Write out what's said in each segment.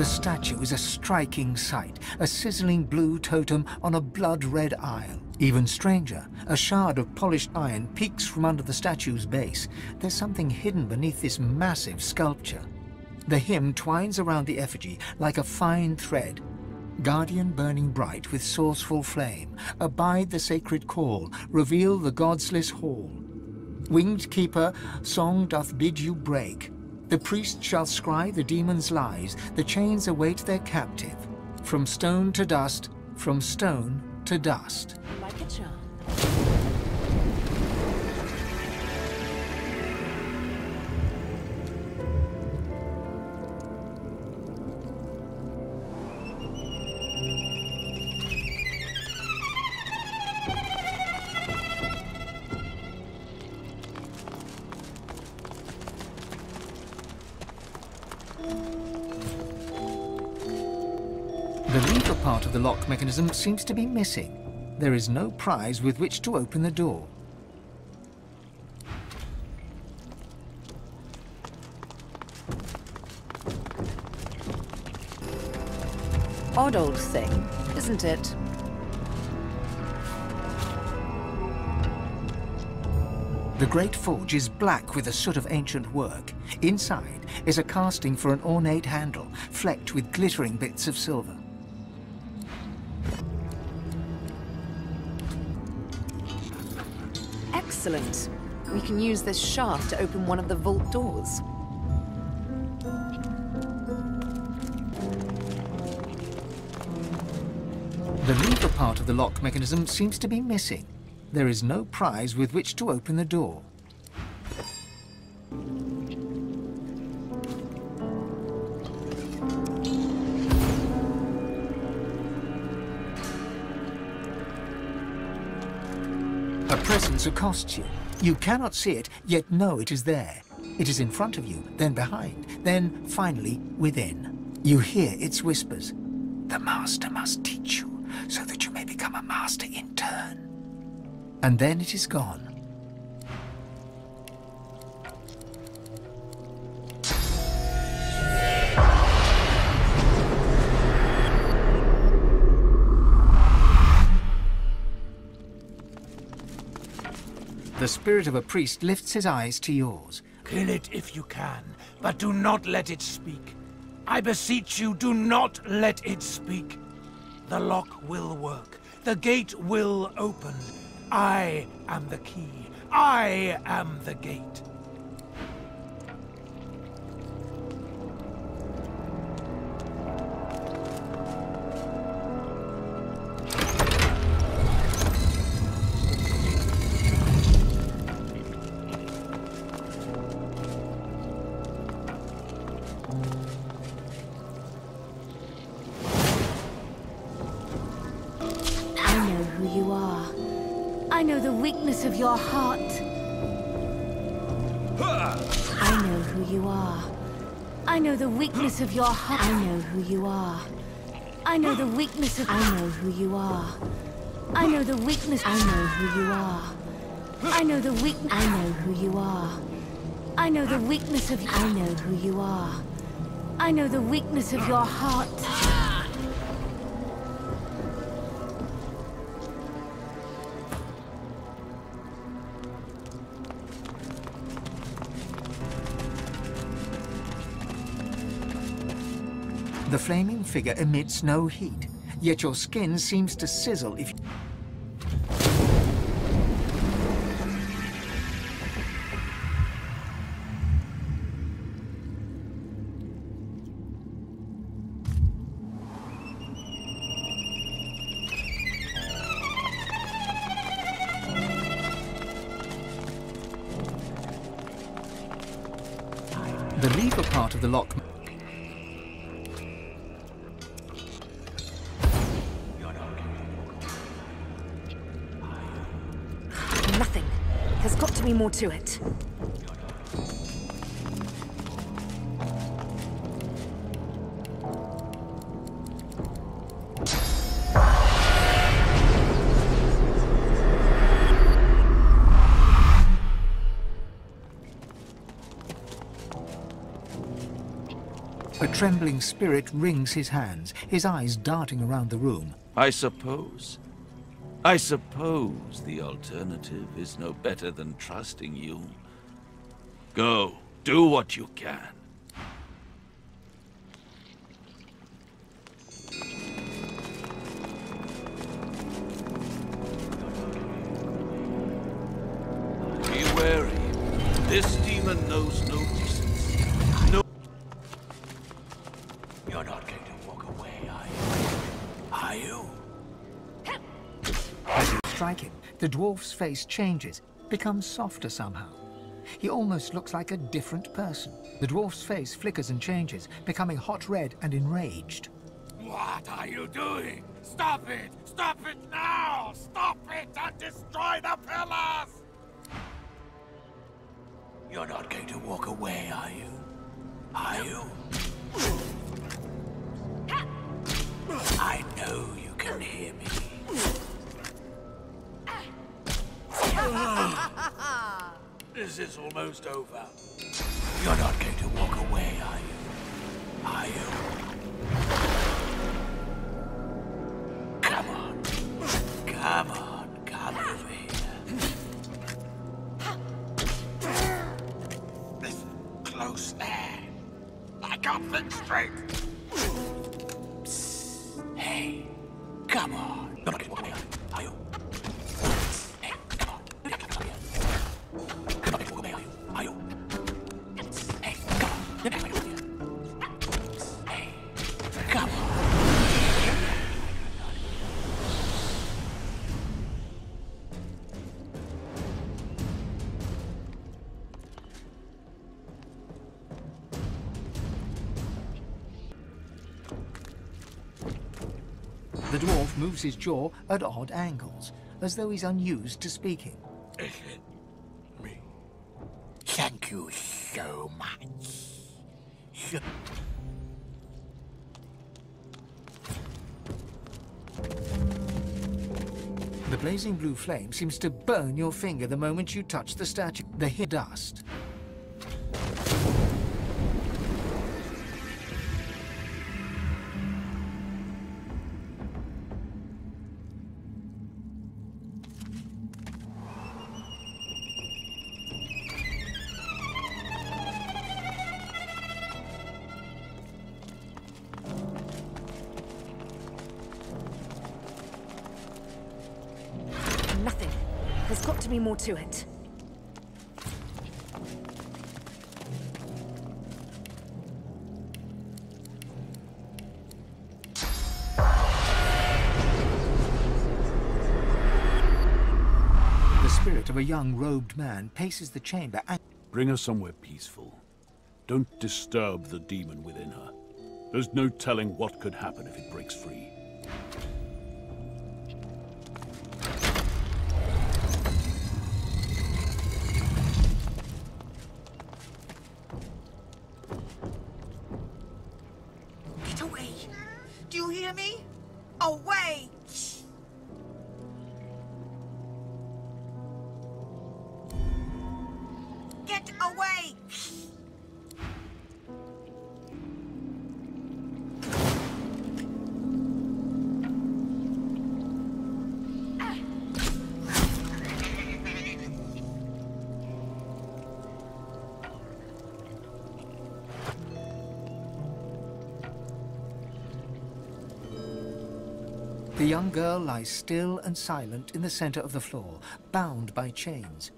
The statue is a striking sight, a sizzling blue totem on a blood-red isle. Even stranger, a shard of polished iron peeks from under the statue's base. There's something hidden beneath this massive sculpture. The hymn twines around the effigy like a fine thread. Guardian burning bright with sourceful flame, abide the sacred call, reveal the godsless hall. Winged keeper, song doth bid you break. The priest shall scry the demon's lies, the chains await their captive. From stone to dust, from stone to dust. Like a. The lever part of the lock mechanism seems to be missing. There is no prize with which to open the door. Odd old thing, isn't it? The great forge is black with a soot of ancient work. Inside is a casting for an ornate handle, flecked with glittering bits of silver. Excellent. We can use this shaft to open one of the vault doors. The lever part of the lock mechanism seems to be missing. There is no prize with which to open the door. A presence accosts you. You cannot see it, yet know it is there. It is in front of you, then behind, then finally within. You hear its whispers. The master must teach you, so that you may become a master in turn. And then it is gone. The spirit of a priest lifts his eyes to yours. Kill it if you can, but do not let it speak. I beseech you, do not let it speak. The lock will work. The gate will open. I am the key. I am the gate. I know the weakness of your heart. I know who you are. I know the weakness of your heart. I know who you are. I know the weakness of. I know who you are. I know the weakness. I know who you are. I know the weak. I know who you are. I know the weakness of. I know who you are. I know the weakness of your heart. The flaming figure emits no heat, yet your skin seems to sizzle if The lever part of the lock There's got to be more to it. A trembling spirit wrings his hands, his eyes darting around the room. I suppose. I suppose the alternative is no better than trusting you. Go, do what you can. Be wary. This demon knows no. Dwarf's face changes, becomes softer somehow. He almost looks like a different person. The dwarf's face flickers and changes, becoming hot red and enraged. What are you doing? Stop it! Stop it now! Stop it and destroy the pillars! You're not going to walk away, are you? Are you? I know you can hear me. This is almost over. You're not going to walk away, are you? Are you? Come on. Come on. Come over here. Listen close there. I can't think straight. Psst. Hey, come on. Dwarf moves his jaw at odd angles, as though he's unused to speaking. me. Thank you so much. The blazing blue flame seems to burn your finger the moment you touch the statue. The hit dust. To be more to it. The spirit of a young robed man paces the chamber and Bring her somewhere peaceful. Don't disturb the demon within her. There's no telling what could happen if it breaks free. The young girl lies still and silent in the center of the floor, bound by chains.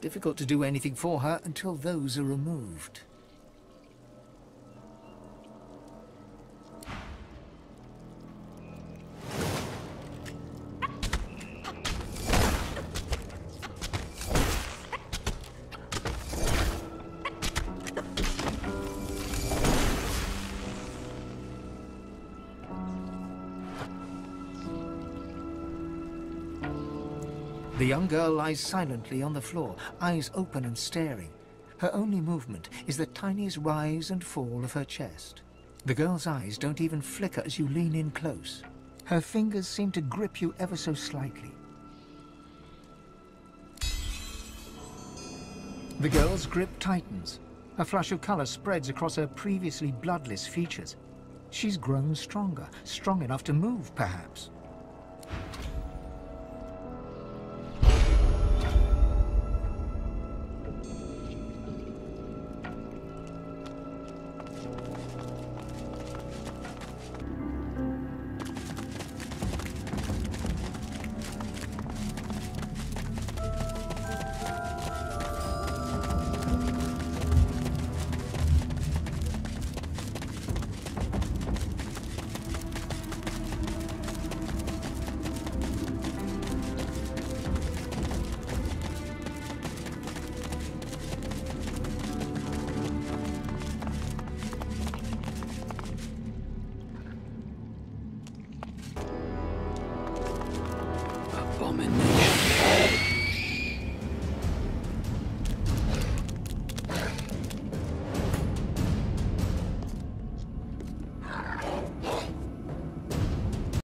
Difficult to do anything for her until those are removed. The young girl lies silently on the floor, eyes open and staring. Her only movement is the tiniest rise and fall of her chest. The girl's eyes don't even flicker as you lean in close. Her fingers seem to grip you ever so slightly. The girl's grip tightens. A flush of color spreads across her previously bloodless features. She's grown stronger, strong enough to move, perhaps.